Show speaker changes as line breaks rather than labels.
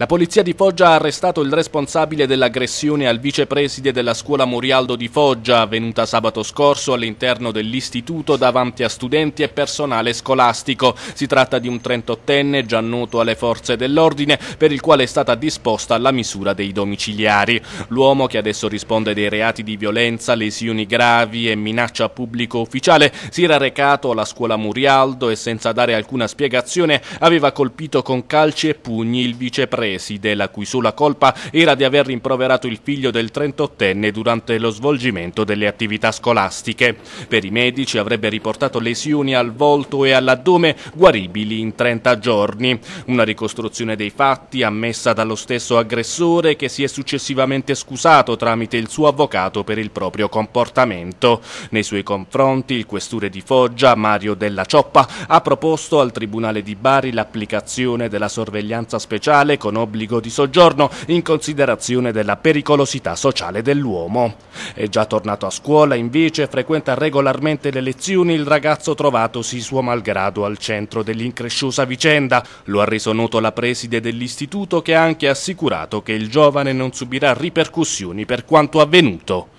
La polizia di Foggia ha arrestato il responsabile dell'aggressione al vicepreside della scuola Morialdo di Foggia, avvenuta sabato scorso all'interno dell'istituto davanti a studenti e personale scolastico. Si tratta di un 38enne già noto alle forze dell'ordine, per il quale è stata disposta la misura dei domiciliari. L'uomo, che adesso risponde dei reati di violenza, lesioni gravi e minaccia a pubblico ufficiale, si era recato alla scuola Murialdo e senza dare alcuna spiegazione aveva colpito con calci e pugni il vicepreside preside, la cui sola colpa era di aver rimproverato il figlio del 38enne durante lo svolgimento delle attività scolastiche. Per i medici avrebbe riportato lesioni al volto e all'addome guaribili in 30 giorni. Una ricostruzione dei fatti ammessa dallo stesso aggressore che si è successivamente scusato tramite il suo avvocato per il proprio comportamento. Nei suoi confronti il questure di Foggia, Mario Della Cioppa, ha proposto al Tribunale di Bari l'applicazione della sorveglianza speciale con obbligo di soggiorno in considerazione della pericolosità sociale dell'uomo. È già tornato a scuola, invece frequenta regolarmente le lezioni il ragazzo trovatosi suo malgrado al centro dell'incresciosa vicenda. Lo ha reso noto la preside dell'istituto che ha anche assicurato che il giovane non subirà ripercussioni per quanto avvenuto.